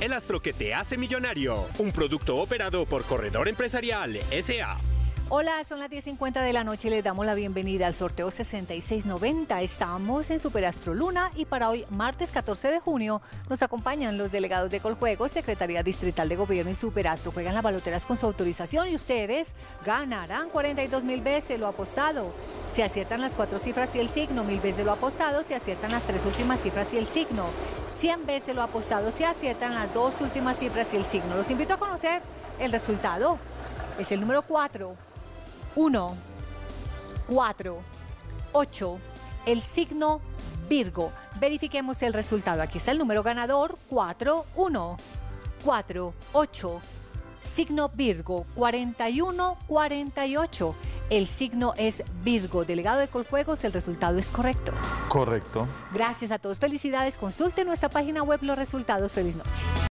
El astro que te hace millonario. Un producto operado por Corredor Empresarial SA. Hola, son las 10.50 de la noche. Les damos la bienvenida al sorteo 6690. Estamos en Superastro Luna y para hoy, martes 14 de junio, nos acompañan los delegados de Coljuegos, Secretaría Distrital de Gobierno y Superastro. Juegan las baloteras con su autorización y ustedes ganarán 42 mil veces lo apostado. Si aciertan las cuatro cifras y el signo, mil veces lo apostado. Si aciertan las tres últimas cifras y el signo, 100 veces lo apostado. Si aciertan las dos últimas cifras y el signo. Los invito a conocer el resultado. Es el número 4. 1, 4, 8, el signo Virgo. Verifiquemos el resultado. Aquí está el número ganador 4, 1, 4, 8. Signo Virgo 41, 48. El signo es Virgo. Delegado de Coljuegos, el resultado es correcto. Correcto. Gracias a todos. Felicidades. Consulte nuestra página web los resultados. Feliz noche.